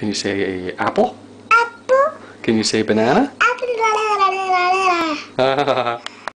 Can you say apple? Apple. Can you say banana? Apple.